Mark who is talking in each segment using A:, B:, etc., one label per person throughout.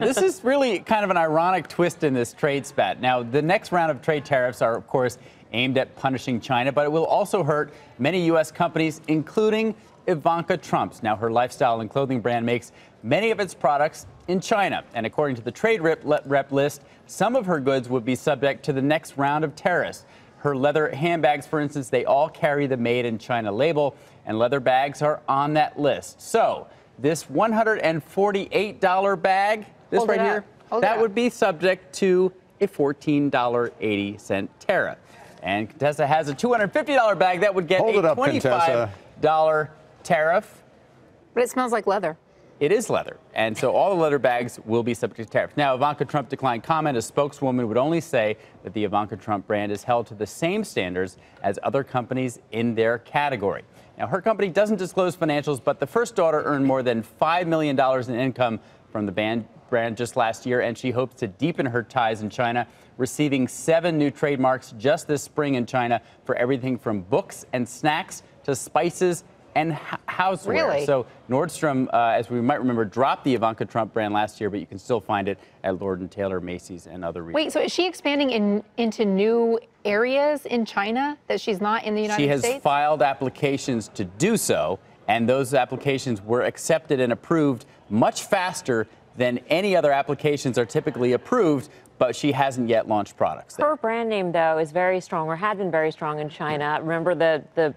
A: this is really kind of an ironic twist in this trade spat. Now, the next round of trade tariffs are, of course, aimed at punishing China, but it will also hurt many U.S. companies, including Ivanka Trump's. Now, her lifestyle and clothing brand makes many of its products in China. And according to the trade rep, rep list, some of her goods would be subject to the next round of tariffs. Her leather handbags, for instance, they all carry the Made in China label, and leather bags are on that list. So, this $148 bag, this
B: Hold
A: right here, that would be subject to a $14.80 tariff. And Contessa has a $250 bag that would get
C: Hold
A: a
C: up,
A: $25 tariff.
B: But it smells like leather.
A: It is leather, and so all the leather bags will be subject to tariffs. Now, Ivanka Trump declined comment. A spokeswoman would only say that the Ivanka Trump brand is held to the same standards as other companies in their category. Now, her company doesn't disclose financials, but the first daughter earned more than $5 million in income from the band brand just last year, and she hopes to deepen her ties in China, receiving seven new trademarks just this spring in China for everything from books and snacks to spices and houseware.
B: Really?
A: So Nordstrom, uh, as we might remember, dropped the Ivanka Trump brand last year, but you can still find it at Lord & Taylor, Macy's, and other retailers.
B: Wait, so is she expanding in, into new areas in China that she's not in the United
A: States?
B: States?
A: She has filed applications to do so, and those applications were accepted and approved much faster than any other applications are typically approved but she hasn't yet launched products. There.
D: Her brand name, though, is very strong, or had been very strong in China. Remember the the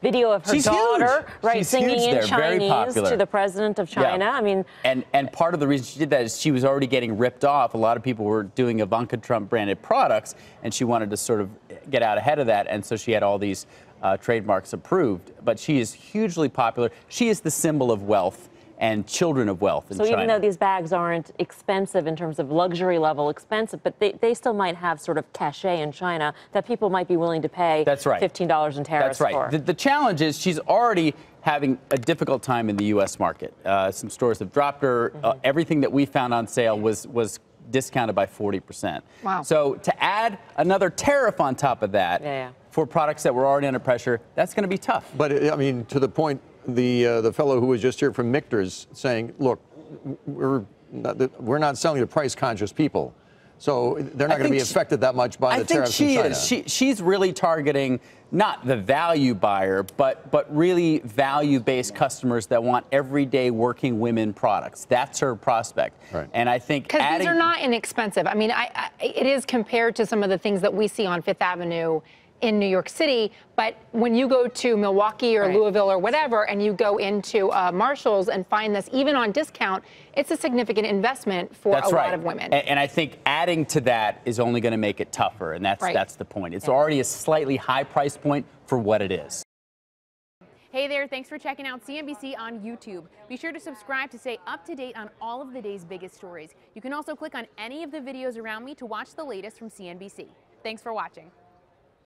D: video of her
A: She's
D: daughter,
A: huge.
D: right,
A: She's
D: singing in. Chinese to the president of China.
A: Yeah.
D: I mean,
A: and and part of the reason she did that is she was already getting ripped off. A lot of people were doing Ivanka Trump branded products, and she wanted to sort of get out ahead of that, and so she had all these uh, trademarks approved. But she is hugely popular. She is the symbol of wealth and children of wealth in
D: so
A: China.
D: even though these bags aren't expensive in terms of luxury level expensive, but they, they still might have sort of cachet in China that people might be willing to pay
A: That's right.
D: $15 in tariffs
A: That's right.
D: for.
A: The, the, challenge is she's already having a difficult time in the U.S. market. Uh, some stores have dropped her. Mm-hmm. Uh, everything that we found on sale was was discounted by 40%.
B: Wow.
A: So to add another tariff on top of that
D: yeah, yeah.
A: for products that were already under pressure, that's going to be tough.
C: But I mean, to the point the uh, the fellow who was just here from Michter's saying, look, we're not, we're not selling to price conscious people. So they're not going to be affected that much by
A: I
C: the tariffs
A: think she
C: in China.
A: Is. She, she's really targeting not the value buyer, but but really value-based customers that want everyday working women products. That's her prospect.
C: Right.
A: And I think
B: because these are not inexpensive. I mean, I, I, it is compared to some of the things that we see on Fifth Avenue in New York City, but when you go to Milwaukee or right. Louisville or whatever, and you go into uh, Marshalls and find this even on discount, it's a significant investment for
A: that's
B: a
A: right.
B: lot of women.
A: And, and, I think adding to that is only going to make it tougher, and that's
B: right.
A: that's the point. It's yeah. already a slightly high price point for what it is.
E: Hey there, thanks for checking out CNBC on YouTube. Be sure to subscribe to stay up to date on all of the day's biggest stories. You can also click on any of the videos around me to watch the latest from CNBC. Thanks for watching.